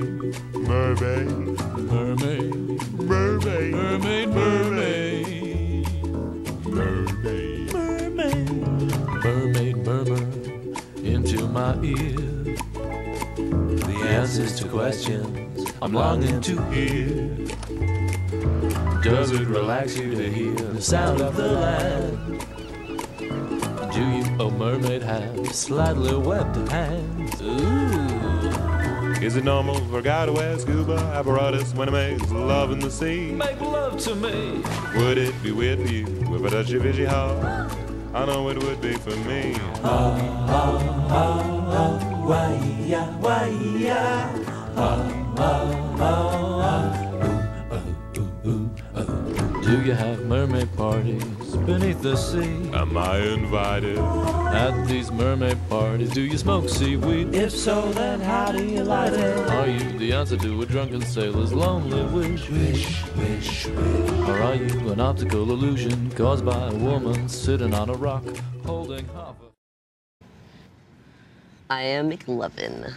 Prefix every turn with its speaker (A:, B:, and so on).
A: mermaid, mermaid, mermaid, mermaid, murmur into my ear. The answers to questions I'm longing to hear. Does it relax you to hear the sound of the land? Do you, oh mermaid, have slightly webbed hands? Ooh.
B: Is it normal for a guy to wear scuba apparatus when he makes love in the sea? Make
A: love to me.
B: Would it be weird for you if I touched your fishy heart? I know it would be for me. Oh,
A: oh, oh, oh, why, yeah, why,
C: yeah.
A: Oh, oh, oh. Do you have mermaid parties beneath the sea?
B: Am I invited?
A: At these mermaid parties, do you smoke seaweed? If
C: so, then how do you light it?
A: Are you the answer to a drunken sailor's lonely wish? Wish, wish, wish. Or are you an optical illusion caused by a woman sitting on a rock holding half a.
D: I am McLovin.